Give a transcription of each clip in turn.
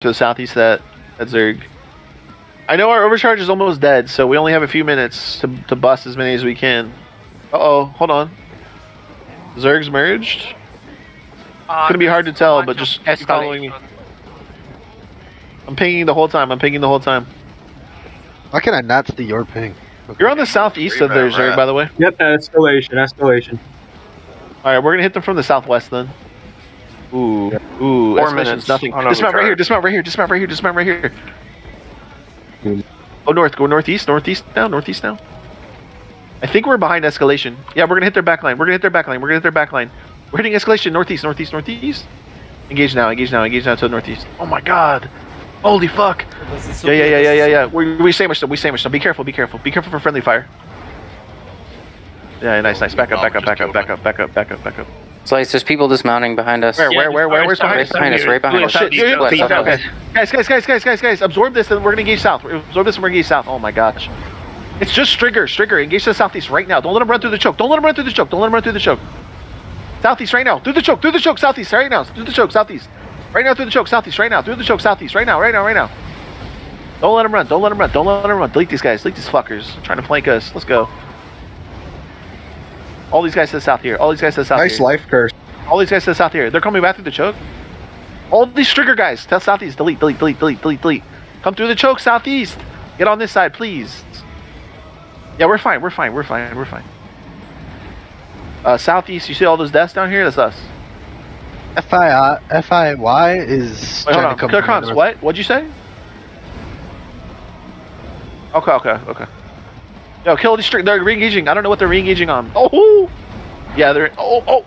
to the southeast of that, that Zerg. I know our overcharge is almost dead, so we only have a few minutes to, to bust as many as we can. Uh oh, hold on. Zerg's merged. It's gonna be hard to tell, but just keep following me. I'm pinging the whole time. I'm pinging the whole time. Why can I not see your ping? Okay. You're on the southeast of there, Zerg, by the way. Yep, escalation, escalation. All right, we're gonna hit them from the southwest then. Ooh, ooh, Four minutes nothing. on Dismount right here. Dismount right here. Dismount right here. Dismount right here. Go north. Go northeast. Northeast now. Northeast now. I think we're behind escalation. Yeah, we're gonna hit their backline. We're gonna hit their backline. We're gonna hit their backline. We're hitting escalation. Northeast. Northeast. Northeast. Engage now. Engage now. Engage now to the northeast. Oh my god. Holy fuck. Yeah, yeah, yeah, yeah, yeah, yeah. We, we sandwiched them. We sandwiched them. Be careful. Be careful. Be careful for friendly fire. Yeah, nice, nice. Back up, back up, back up, back up, back up, back up, back up. Slice, there's people dismounting behind us. Where, where, where, where? Where's behind Right us? behind us, right behind Oh us. shit! Southeast, Yeah, west, yeah, southwest. okay. Guys, guys, guys, guys, guys, guys, absorb this, and we're gonna engage south. Absorb this, and we're gonna engage south. Oh my gosh, it's just Strigger, Strigger, engage to the southeast right now. Don't let him run through the choke. Don't let him run through the choke. Don't let him run through the choke. Southeast right now. Through the choke. Through the choke. Southeast right now. Through the choke. Southeast. Right now. Through the choke. Southeast right now. Through the choke. Southeast right now. Right now. Right now. Don't let him run. Don't let him run. Don't let him run. Delete these guys. Delete these fuckers. Trying to flank us. Let's go. All these guys to the south here. All these guys to the south Nice here. life curse. All these guys to the south here. They're coming back through the choke. All these trigger guys. Tell southeast. Delete, delete, delete, delete, delete, delete. Come through the choke southeast. Get on this side, please. Yeah, we're fine. We're fine. We're fine. We're fine. Uh, southeast. You see all those deaths down here? That's us. FI FIY is Wait, trying to come Clear from comms. What? What'd you say? Okay, okay, okay. No, kill the district. They're re-engaging. I don't know what they're re-engaging on. Oh, yeah, they're. Oh, oh,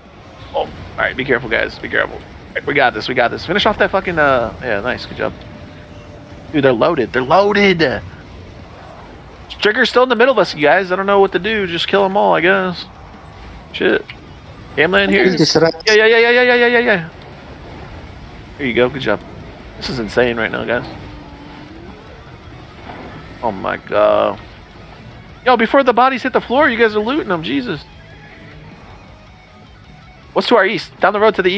oh. All right, be careful, guys. Be careful. Right, we got this. We got this. Finish off that fucking. Uh, yeah, nice. Good job. Dude, they're loaded. They're loaded. Trigger's still in the middle of us, you guys. I don't know what to do. Just kill them all, I guess. Shit. Gamelan here. Yeah, yeah, yeah, yeah, yeah, yeah, yeah, yeah. Here you go. Good job. This is insane right now, guys. Oh my god. Yo, before the bodies hit the floor, you guys are looting them. Jesus. What's to our east? Down the road to the east.